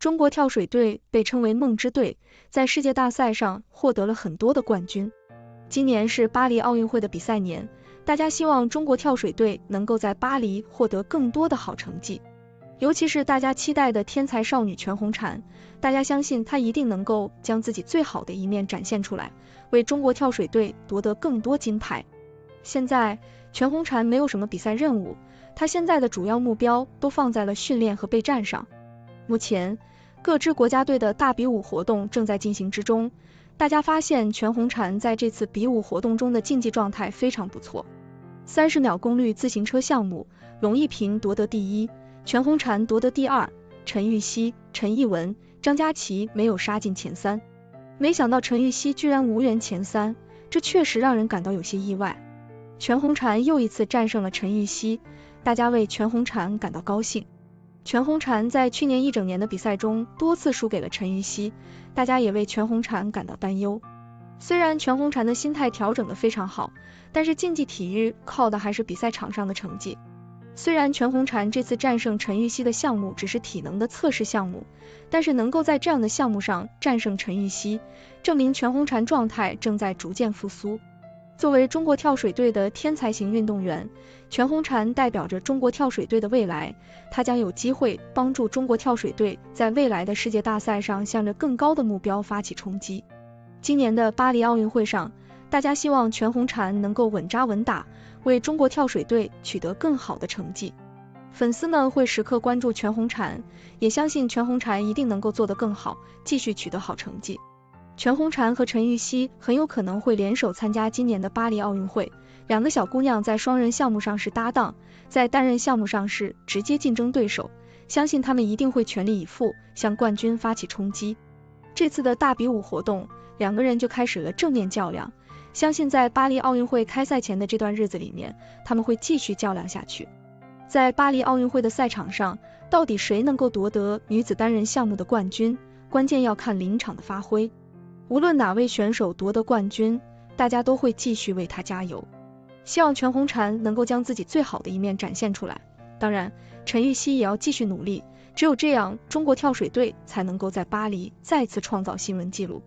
中国跳水队被称为梦之队，在世界大赛上获得了很多的冠军。今年是巴黎奥运会的比赛年，大家希望中国跳水队能够在巴黎获得更多的好成绩。尤其是大家期待的天才少女全红婵，大家相信她一定能够将自己最好的一面展现出来，为中国跳水队夺得更多金牌。现在全红婵没有什么比赛任务，她现在的主要目标都放在了训练和备战上。目前各支国家队的大比武活动正在进行之中，大家发现全红婵在这次比武活动中的竞技状态非常不错。三十秒功率自行车项目，龙一平夺得第一。全红婵夺得第二，陈芋汐、陈艺文、张佳琪没有杀进前三。没想到陈芋汐居然无缘前三，这确实让人感到有些意外。全红婵又一次战胜了陈芋汐，大家为全红婵感到高兴。全红婵在去年一整年的比赛中多次输给了陈芋汐，大家也为全红婵感到担忧。虽然全红婵的心态调整的非常好，但是竞技体育靠的还是比赛场上的成绩。虽然全红婵这次战胜陈芋汐的项目只是体能的测试项目，但是能够在这样的项目上战胜陈芋汐，证明全红婵状态正在逐渐复苏。作为中国跳水队的天才型运动员，全红婵代表着中国跳水队的未来，她将有机会帮助中国跳水队在未来的世界大赛上向着更高的目标发起冲击。今年的巴黎奥运会上，大家希望全红婵能够稳扎稳打。为中国跳水队取得更好的成绩，粉丝们会时刻关注全红婵，也相信全红婵一定能够做得更好，继续取得好成绩。全红婵和陈芋汐很有可能会联手参加今年的巴黎奥运会，两个小姑娘在双人项目上是搭档，在单人项目上是直接竞争对手，相信她们一定会全力以赴向冠军发起冲击。这次的大比武活动，两个人就开始了正面较量。相信在巴黎奥运会开赛前的这段日子里面，他们会继续较量下去。在巴黎奥运会的赛场上，到底谁能够夺得女子单人项目的冠军，关键要看临场的发挥。无论哪位选手夺得冠军，大家都会继续为他加油。希望全红婵能够将自己最好的一面展现出来。当然，陈芋汐也要继续努力，只有这样，中国跳水队才能够在巴黎再次创造新闻纪录。